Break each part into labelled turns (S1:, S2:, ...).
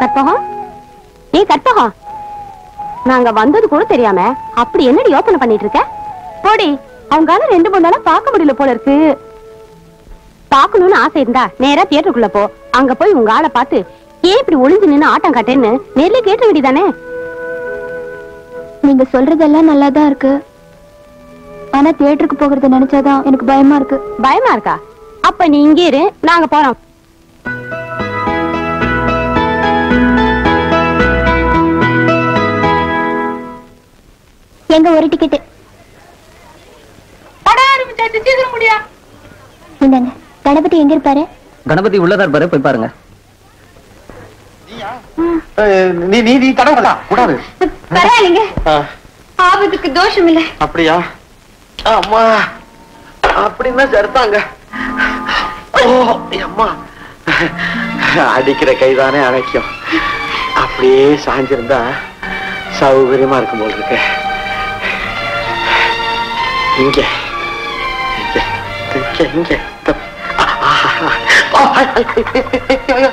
S1: கற்பகம்? ஏ கற்பகம். நாங்க வந்தது கூட தெரியாம அப்படி என்னடி யோசனை பண்ணிட்டு இருக்க போடி அவங்கால ரெண்டு மூணு நாளா பார்க்க முடியல போல இருக்கு. பார்க்கணும்னு ஆசை இருந்தா நேரா தியேட்டருக்குள்ள போ. அங்க போய் உங்க ஆளை பார்த்து ஏன் இப்படி ஒளிஞ்சு நின்னு ஆட்டம் காட்டேன்னு? நேர்ல கேட்ட வேண்டியதானே?
S2: நீங்க சொல்றதெல்லாம் நல்லா தான் இருக்கு. ஆனா தியேட்டருக்கு போகிறத நினைச்சாதான் எனக்கு பயமா இருக்கு.
S1: பயமா இருக்கா? அப்ப நீ இங்கே இரு நாங்க போறோம்.
S2: எங்க ஒரு டிக்கெட் இந்தாங்க கணபதி எங்க இருப்பாரு?
S3: கணபதி உள்ளதா இருப்பாரு போய் பாருங்க.
S4: நீ நீ நீ கூடாது.
S2: பரவாயில்லைங்க. ஆபத்துக்கு தோஷம் இல்ல
S4: அப்படியா? அம்மா அப்படின்னா சரிதாங்க ஓ அம்மா. அடிக்கிற கைதானே அணைக்கும். அப்படியே சாஞ்சிருந்தா சௌகரியமா இருக்கும் போல் இருக்கு. இங்க. இங்க.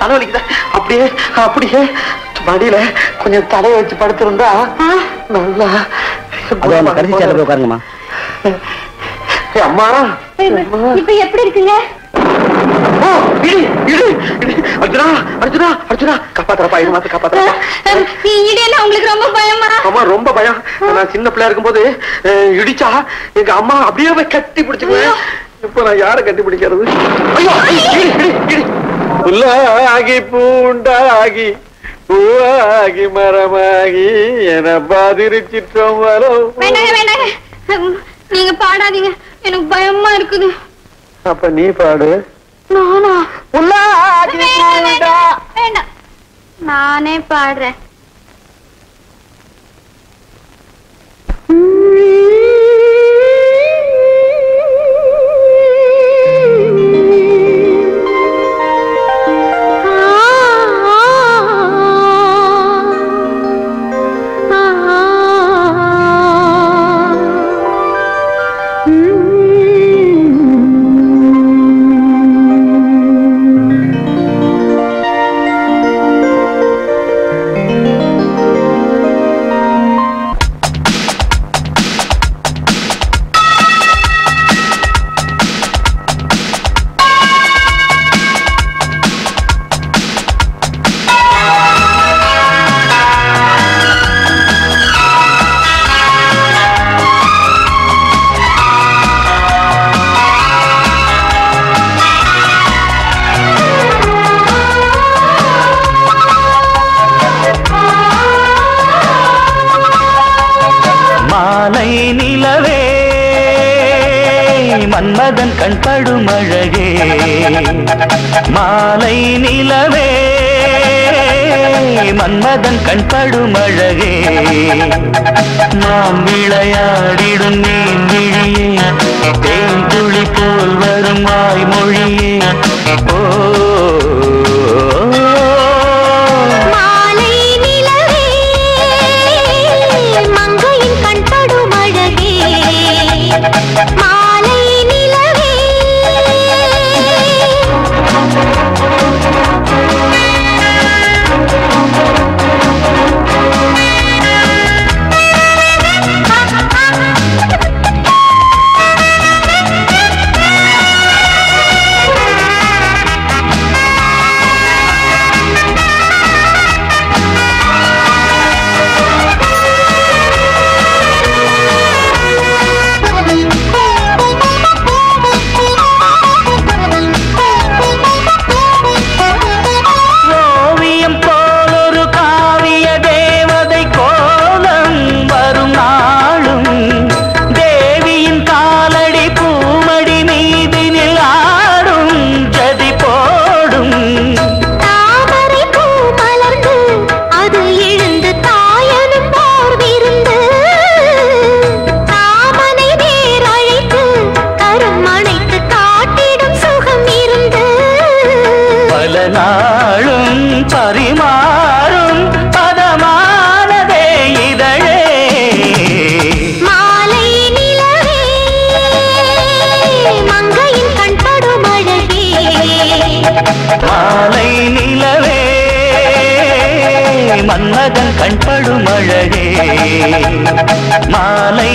S4: தலைவலிக்குதா அப்படியே அப்படியே மடியில கொஞ்சம் தலையை வச்சு படுத்திருந்தா நல்லா
S3: உட்காருங்கம்மா.
S4: அம்மா.
S2: இப்ப எப்படி இருக்குங்க.
S4: அர்ஜுனா அர்ஜுனா அர்ஜுனா. காப்பாத்துறப்பா இது மாத்து காப்பாத்துறப்பா.
S2: இடையில உங்களுக்கு ரொம்ப பயமா?
S4: அம்மா ரொம்ப பயம். நான் சின்ன பிள்ளையா இருக்கும்போது இடிச்சா எங்க அம்மா அப்படியே போய் கட்டி பிடிச்சுக்குவேன். இப்ப நான் யாரை கட்டி பிடிக்கிறது. புல்லாகி பூண்டாகி பூவாகி மரமாகி என பாதிரிச்சிட்டோம் வரும்
S2: நீங்க பாடாதீங்க. எனக்கு பயமா இருக்குது.
S4: அப்ப நீ பாடு.
S2: நானா? வேண்டாம் நானே பாடுறேன்.
S5: கண் படும் அழகே. மாலை நிலவே மன்மதன் கண் படும் அழகே. நாம் விளையாடிடும் நீன் விழியே தேன் துளி போல் வரும் வாய்மொழியே. ஓ
S2: மாலை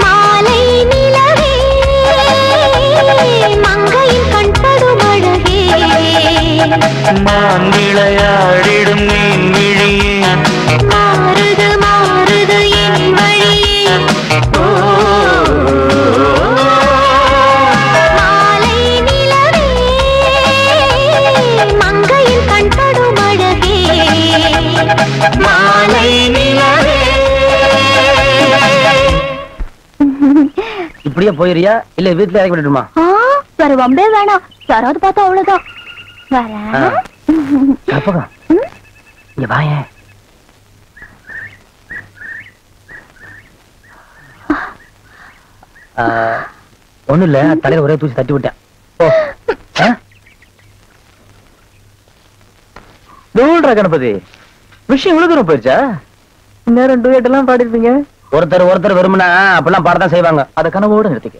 S2: மாலை நிலவே மங்கையின் கண்படும் அழகே
S5: மான் விளையாடிடும்
S6: இப்படியே போயிரியா இல்ல வீட்டுல இறக்கி விட்டுட்டுமா
S2: ஆ, வேற வம்பே வேணாம். யாராவது பார்த்தா அவ்வளவுதான். வரேன்
S6: இங்க வாயேன். ஆ, ஒண்ணும் இல்ல தலையில ஒரே தூசி தட்டி விட்டேன்.
S7: கணபதி? விஷயம் இவ்வளவு தூரம் போயிருச்சா நேரம் டூயட் எல்லாம் பாடிருப்பீங்க.
S6: ஒருத்தர் ஒருத்தர் விரும்பினா அப்பெல்லாம் பாடத்தான் செய்வாங்க.
S7: அத கனவோட நிறுத்திக்க.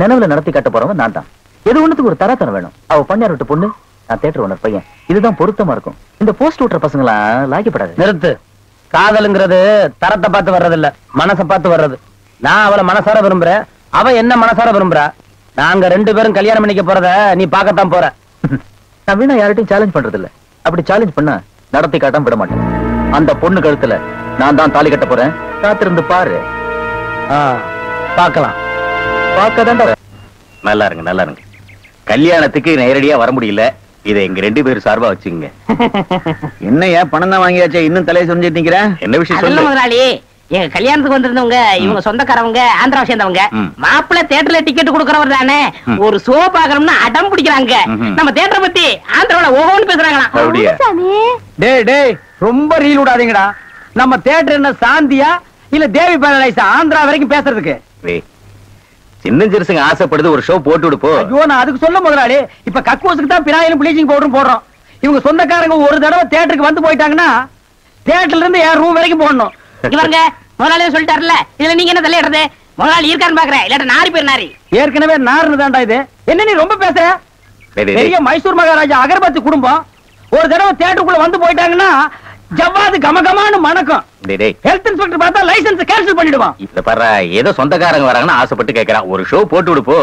S7: நினைவுல நடத்தி காட்ட போறவன் நான் தான். எது ஒண்ணுத்துக்கு ஒரு தரத்தனம் வேணும்? அவ பண்ணார் விட்டு பொண்ணு நான் தேட்டர் ஓனர் பையன். இதுதான் பொருத்தமா இருக்கும். இந்த போஸ்ட் ஓட்டுற பசங்களா லாய்க்கப்படாது.
S6: நிறுத்து. காதலுங்கிறது தரத்தை பார்த்து வர்றதில்ல மனசை பார்த்து வர்றது. நான் அவளை மனசார விரும்புறேன் அவ என்ன மனசார விரும்புறா? நாங்க ரெண்டு பேரும் கல்யாணம் பண்ணிக்க போறத நீ பார்க்கத்தான் போற.
S7: நான் வீணா யார்கிட்டயும் சேலஞ்ச் பண்றது இல்ல அப்படி சேலஞ்ச் பண்ணா நடத்தி காட்டாம விட மாட்டேன். அந்த பொண்ணு கழுத்துல நான் தான் தாலி கட்ட போறேன். காத்திருந்து பாரு.
S6: ஆ, பார்க்கலாம்.
S7: பார்க்கதான்டா.
S8: நல்லா இருங்க நல்லா இருங்க. கல்யாணத்துக்கு நேரடியா வர முடியல. இதை எங்க ரெண்டு பேரும் சார்பா வச்சுங்க என்னையா பணம் தான் வாங்கியாச்சே? இன்னும் தலையை நிக்கிறேன் என்ன விஷயம் சொல்லு.
S9: முதலாளி எங்க கல்யாணத்துக்கு வந்திருந்தவங்க இவங்க சொந்தக்காரவங்க ஆந்திராவை சேர்ந்தவங்க. மாப்பிள்ளை தேட்டர்ல டிக்கெட் கொடுக்கறவர் தானே. ஒரு ஷோ பாக்கணும்னு அடம் பிடிக்கிறாங்க. நம்ம தேட்டரை பத்தி ஆந்திராவில ஓஹோன்னு
S8: அப்படியா?
S2: சாமி.
S6: டேய் டேய் ரொம்ப ரீல் விடாதீங்கடா. நம்ம தியேட்டர் என்ன சாந்தியா? இல்ல தேவி பேரலைஸா ஆந்திரா வரைக்கும் பேசுறதுக்கு?
S8: டேய், சின்ன சிறுசுங்க ஆசைப்படுது ஒரு ஷோ போட்டு விடுப்போ?
S6: ஐயோ நான் அதுக்கு சொல்ல முதலாளி. இப்ப கக்கூசுக்கு தான் பினாயிலும் ப்ளீச்சிங் பவுடரும் போடுறோம். இவங்க சொந்தக்காரங்க ஒரு தடவை தியேட்டருக்கு வந்து போயிட்டாங்கன்னா தியேட்டர்ல இருந்து என் ரூம் வரைக்கும் போடணும்.
S9: இவருங்க முதலாளியே சொல்லிட்டாருல இதுல நீங்க என்ன தலையிடுறது? முதலாளி இருக்காருன்னு பாக்குறேன். இல்லாட்ட நாரி பேர் நாரி
S6: ஏற்கனவே நார்னு தான்டா இது. என்ன நீ ரொம்ப பேசுற? பெரிய. மைசூர் மகாராஜா அகர்பத்தி குடும்பம். ஒரு தடவை தியேட்டருக்குள்ள வந்து போயிட்டாங்கன்னா ஜவ்வாது கமகமான்னு மணக்கும். ஹெல்த் இன்ஸ்பெக்டர் பார்த்தா லைசென்ஸ் கேன்சல் பண்ணிடுவான்.
S8: இத பாரு ஏதோ சொந்தக்காரங்க வராங்கன்னு ஆசைப்பட்டு கேக்குறான். ஒரு ஷோ போட்டு விடுப்போ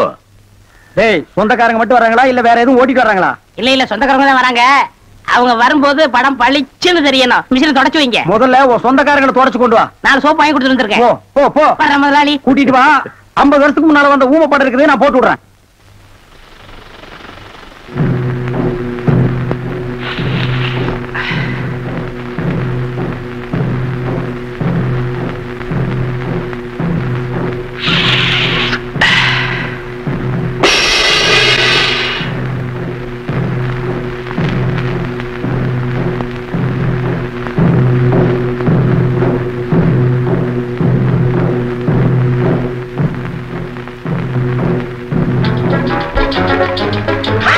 S6: டேய் சொந்தக்காரங்க மட்டும் வராங்களா? இல்ல வேற எதுவும் ஓட்டிட்டு வராங்களா?
S9: இல்ல இல்ல சொந்தக்காரங்க தான் வராங்க. அவங்க வரும்போது படம் பளிச்சுன்னு தெரியணும். மிஷினை தொடச்சு வைங்க.
S6: முதல்ல உன் சொந்தக்காரங்களை தொடச்சு கொண்டு வா.
S9: நாலு சோப்பு வாங்கி கொடுத்துட்டு
S6: போ
S9: வந்திருக்கேன்
S6: போ. போ
S9: முதலாளி.
S6: கூட்டிட்டு வா. ஐம்பது வருஷத்துக்கு முன்னால வந்த ஊம படம் இருக்குது நான் போட்டு விடுறேன்.
S2: Ha!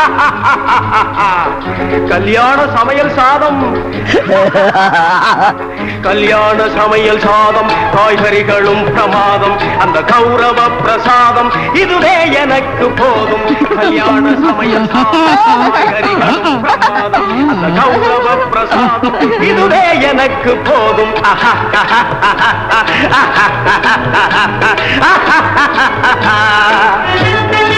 S10: கல்யாண சமையல் சாதம். கல்யாண சமையல் சாதம் காய்கறிகளும் பிரமாதம் அந்த கௌரவ பிரசாதம் இதுவே எனக்கு போதும். கல்யாண சமையல் அந்த கௌரவ பிரசாதம் இதுவே எனக்கு போதும். ஆஹா,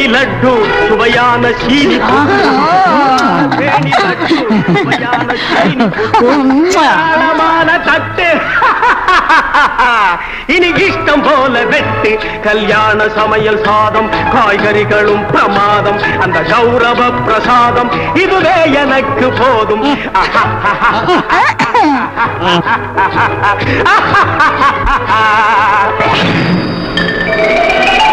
S10: தேனி லட்டு சுவையான சீனி. தேனி லட்டு சுவையான சீனி. ஆழமான தட்டு இனி இஷ்டம் போல வெட்டு கல்யாண சமையல் சாதம் காய்கறிகளும் பிரமாதம் அந்த கௌரவ பிரசாதம் இதுவே எனக்கு போதும்
S6: தேர்ல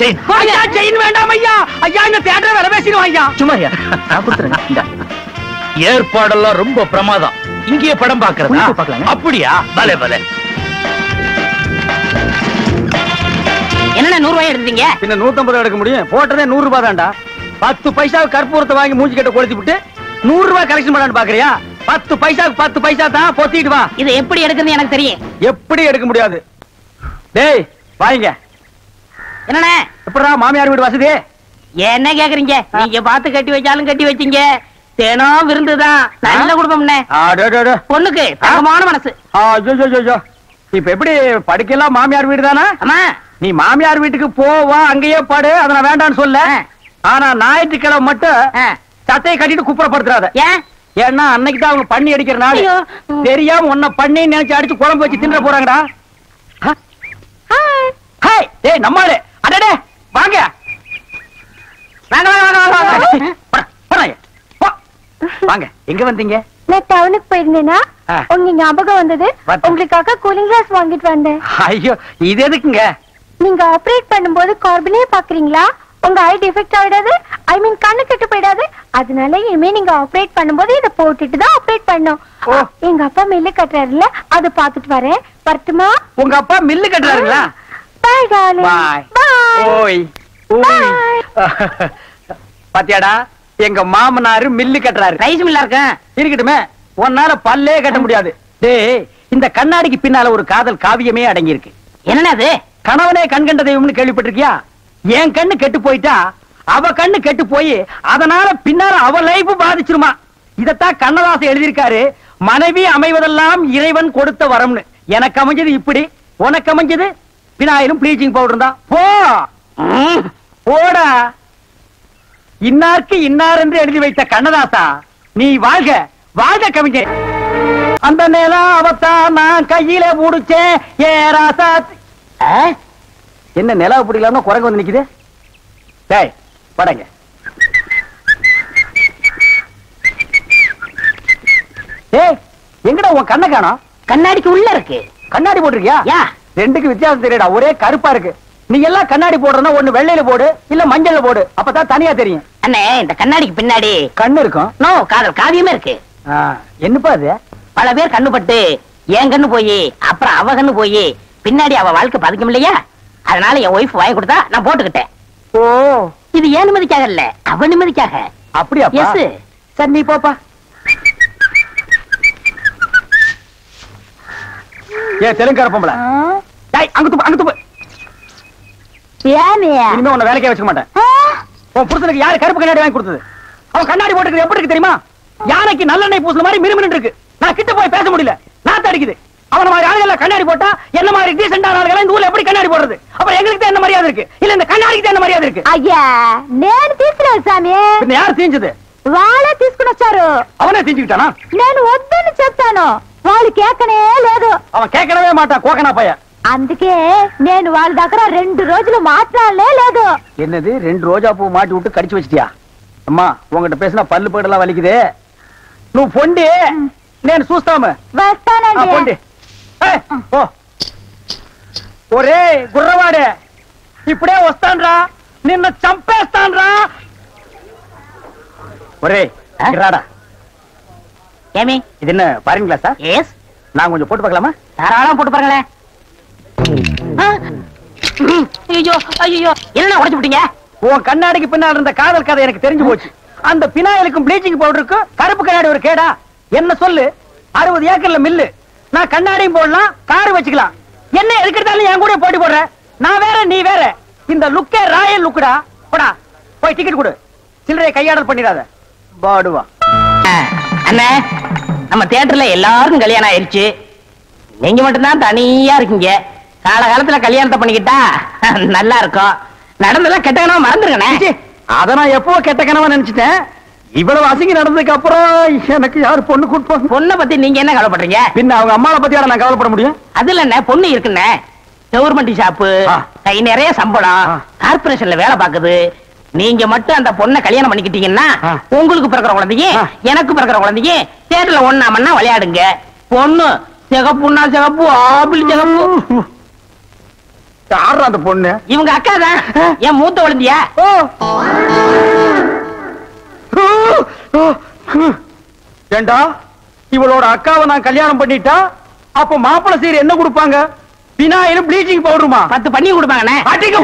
S6: செயின்
S9: ஐயா செயின் வேண்டாம் ஐயா. ஐயா இந்த தேட்டரை விலை பேசிடுவோம் ஐயா.
S7: சும்மா ஐயா. நான் இந்தா.
S6: ஏற்பாடெல்லாம் ரொம்ப பிரமாதம். இங்கேயே படம் பாக்குறதா. அப்படியா? பலே பலே.
S9: என்னண்ணா நூறு ரூபாய் எடுத்தீங்க
S6: பின்ன நூத்தம்பது எடுக்க முடியும். போட்டதே நூறு ரூபாய் தான்டா. பத்து பைசா கற்பூரத்தை வாங்கி மூஞ்சி கிட்ட கொளுத்தி விட்டு நூறு ரூபாய் கலெக்ஷன் பண்ணான்னு பாக்குறியா? பத்து பைசாக்கு பத்து பைசா தான் பொத்திட்டு வா.
S9: இது எப்படி எடுக்குதுன்னு எனக்கு தெரியும்.
S6: எப்படி எடுக்க முடியாது? டேய் வாங்க.
S9: என்னண்ணே?
S6: எப்படா மாமியார் வீடு வசதி?
S9: என்ன கேக்குறீங்க? நீங்க பார்த்து கட்டி வச்சாலும் கட்டி வச்சீங்க. தினம் விருந்துதான். நல்ல
S6: ஆடோடோடோ.
S9: பொண்ணுக்கு தங்கமான மனசு.
S6: இப்ப எப்படி படுக்கலாம் மாமியார் வீடு தானா? நீ மாமியார் வீட்டுக்கு போவா அங்கேயே பாடு. அதை நான் வேண்டாம்னு சொல்ல ஆனா ஞாயிற்றுக்கிழமை மட்டும். சட்டையை கட்டிட்டு குப்புறப்படுத்துறாத
S9: ஏன்?
S6: ஏன்னா அன்னைக்கு தான் அவங்க பண்ணி அடிக்கிற நாள். தெரியாம உன்னை பண்ணி நினைச்சு அடிச்சு குழம்பு வச்சு தின்ற போறாங்கடா? ஹாய் டேய் நம்மாளு. அடடே வாங்க. வாங்க வாங்க வாங்க வாங்க வாங்க. எங்க வந்தீங்க?
S2: நான் டவுனுக்கு போயிருந்தேனா. உங்க ஞாபகம் வந்தது? உங்களுக்காக கூலிங் கிளாஸ் வாங்கிட்டு வந்தேன்.
S6: ஐயோ இது எதுக்குங்க?
S2: நீங்க ஆபரேட் பண்ணும்போது கார்பனே பாக்குறீங்களா உங்க ஐ டிஃபெக்ட் ஆயிடாது ஐ மீன் கண்ணு கெட்டு போயிடாது. அதனால இனிமே நீங்க ஆபரேட் பண்ணும்போது இத போட்டுட்டு தான் ஆபரேட் பண்ணும். எங்க அப்பா மில்லு கட்டுறாருல அதை பாத்துட்டு வரேன். வரட்டுமா?
S6: உங்க அப்பா மில்லு கட்டுறாருங்களா?
S2: பாய் டார்லிங்
S6: பாய்
S2: பாய்
S6: ஓய் ஓய் பாத்தியாடா எங்க மாமனாரு மில்லு கட்டுறாரு.
S9: ரைஸ் மில்லா இருக்கேன்
S6: இருக்கட்டுமே உன்னால பல்லே கட்ட முடியாது. டேய் இந்த கண்ணாடிக்கு பின்னால ஒரு காதல் காவியமே அடங்கி இருக்கு
S9: என்னண்ணே அது?
S6: கணவனே கண் கண்ட தெய்வம்னு கேள்விப்பட்டிருக்கியா? என் கண்ணு கெட்டு போயிட்டா அவ கண்ணு கெட்டு போய் அதனால பின்னால அவ லைஃப் பாதிச்சிருமா? இதத்தான் கண்ணதாசன் எழுதியிருக்காரு மனைவி அமைவதெல்லாம் இறைவன் கொடுத்த வரம்னு. எனக்கு அமைஞ்சது இப்படி உனக்கு அமைஞ்சது பினாயிலும் ப்ளீச்சிங் பவுடர் தான். போ! போடா. இன்னார்க்கு இன்னார் என்று எழுதி வைத்த கண்ணதாசா நீ வாழ்க வாழ்க கவிஞர். அந்த நேரம் அவத்தான் நான் கையில முடிச்சேன் ஏ ராசா என்ன நிலவு பிடிக்கலாம்னு குரங்கு வந்து நிக்குது? டேய் படங்க. ஏய் எங்கடா உன் கண்ணை காணோம்?
S9: கண்ணாடிக்கு உள்ள இருக்கு.
S6: கண்ணாடி போட்டிருக்கியா?
S9: யா.
S6: ரெண்டுக்கு வித்தியாசம் தெரியடா. ஒரே கருப்பா இருக்கு. நீ எல்லாம் கண்ணாடி போடுறனா ஒண்ணு வெள்ளையில போடு இல்ல மஞ்சள்ல போடு. அப்பதான் தனியா தெரியும்.
S9: அண்ணே இந்த கண்ணாடிக்கு பின்னாடி
S6: கண்ணு இருக்கும்.
S9: நோ காதல் காவியமே இருக்கு.
S6: என்னப்பா அது?
S9: பல பேர் கண்ணு பட்டு என் கண்ணு போய் அப்புறம் அவ கண்ணு போய் பின்னாடி அவ வாழ்க்கை பாதிக்கும் இல்லையா? அதனால என் ஒய்ஃப் வாங்கி கொடுத்தா நான் போட்டுக்கிட்டேன்.
S6: ஓ.
S9: இது ஏன் நிம்மதிக்காக இல்ல? அவ நிம்மதிக்காக.
S6: அப்படியாப்பா?
S9: Yes.
S6: சரி நீ போப்பா. ஏன் தெலுங்கார பொம்பளை. டேய் அங்க துப்பு அங்க துப்பு
S2: ஏமே
S6: இனிமே உன்னை வேலைக்கே வச்சுக்க மாட்டேன் உன் புருஷனுக்கு யாரு கருப்பு கண்ணாடி வாங்கி கொடுத்தது அவன் கண்ணாடி போட்டுக்கிறது எப்படி இருக்கு தெரியுமா யானைக்கு நல்லெண்ணெய் பூசுன மாதிரி மினுமினு இருக்கு நான் கிட்ட போய் பேச முடியல நாத்த அடிக்குது அவன மாதிரி ஆளுகள் கண்ணாடி போட்டா என்ன மாதிரி டீசென்டா ஆளுகள் இந்த ஊர்ல எப்படி கண்ணாடி போடுறது அப்புறம் எங்களுக்கு தான் என்ன மரியாதை இருக்கு இல்ல இந்த கண்ணாடிக்கு தான் என்ன மரியாதை இருக்கு
S2: అయ్యా నేను తీసుకున్నాను స్వామి
S6: பின்ன யார் தீஞ்சது
S2: వాళ్ళే తీసుకుని వచ్చారు
S6: அவனே தீஞ்சுக்கிட்டானா
S2: నేను వద్దని చెప్తాను వాళ్ళు కేకనే లేదు
S6: அவன் கேட்கவே மாட்டான் கோக்கனா பையன்
S2: అందుకే నేను వాళ్ళ దగ్గర రెండు రోజులు మాట్లాడలే లేదు
S6: என்னது ரெண்டு ரோஜா பூ மாட்டி விட்டு கடிச்சு வச்சிட்டியா அம்மா உங்ககிட்ட பேசினா பல்லு போயிடலாம் வலிக்குது నువ్వు పొండి నేను చూస్తాము ఆ,
S2: వస్తానండి
S6: పొండి ఏయ్, పో ఒరే గుర్రవాడే ఇప్పుడే వస్తాన్రా నిన్న చంపేస్తాన్రా ఒరే
S9: ఆ?
S6: రాడా
S9: ஏமி
S6: இது என்ன பாருங்களா சார்
S9: எஸ்
S6: நான் கொஞ்சம் போட்டு பார்க்கலாமா
S9: தாராளம் போட்டு பாருங்களேன் ஐயோ ஐயோ. என்ன உடைச்சு விட்டீங்க?
S6: உன் கண்ணாடிக்கு பின்னால் இருந்த காதல் கதை எனக்கு தெரிஞ்சு போச்சு. அந்த பினாயிலுக்கும் ப்ளீச்சிங் பவுடருக்கும் கருப்பு கண்ணாடி ஒரு கேடா. என்ன சொல்லு? அறுபது ஏக்கர்ல மில்லு. நான் கண்ணாடியும் போடலாம் கார் வச்சுக்கலாம். என்ன எதுக்கிறதாலும் என் கூட போட்டி போடுற. நான் வேற நீ வேற. இந்த லுக்கே ராயல் லுக்குடா. போடா போய் டிக்கெட் கொடு. சில்லறையை கையாடல் பண்ணிடாத. பாடுவா.
S9: அண்ணே நம்ம தியேட்டர்ல எல்லாருக்கும் கல்யாணம் ஆயிருச்சு. நீங்க மட்டும்தான் தனியா இருக்கீங்க. காலகாலத்துல கல்யாணத்தை பண்ணிக்கிட்டா நல்லா இருக்கும் நடந்தெல்லாம் கெட்டகனமா மறந்துருங்கண்ணே.
S6: ச்சீ, அத நான் எப்போ கெட்ட கனவா நினைச்சிட்டேன். இவ்வளவு அசிங்கி நடந்ததுக்கு அப்புறம் எனக்கு யாரு பொண்ணு கூட்டு
S9: பொண்ணை பத்தி நீங்க என்ன கவலைப்படுறீங்க?
S6: பின்ன அவங்க அம்மாவை பத்தி நான் கவலைப்பட முடியும்?
S9: அதுல என்ன பொண்ணு இருக்குண்ணே. Government shop. கை நிறைய சம்பளம். கார்பரேஷன்ல வேலை பாக்குது நீங்க மட்டும் அந்த பொண்ணை கல்யாணம் பண்ணிக்கிட்டீங்கன்னா. உங்களுக்கு பிறக்கிற குழந்தைங்க. எனக்கு பிறக்கிற குழந்தைங்க தேட்டர்ல ஒண்ணாமன்னா விளையாடுங்க. பொண்ணு சிகப்புன்னா சிகப்பு ஆப்பிள் சிகப்பு.
S6: யாரு அந்த பொண்ணு?
S9: இவங்க அக்கா தான் என் மூத்த ஒழுந்தியா
S6: ஏண்டா? இவளோட அக்காவை நான் கல்யாணம் பண்ணிட்டா? அப்ப மாப்பிள்ள சீர் என்ன கொடுப்பாங்க? பினாயிலும் ப்ளீச்சிங் பவுடருமா
S9: பத்து பண்ணி கொடுப்பாங்கண்ணே.
S2: அடிங்க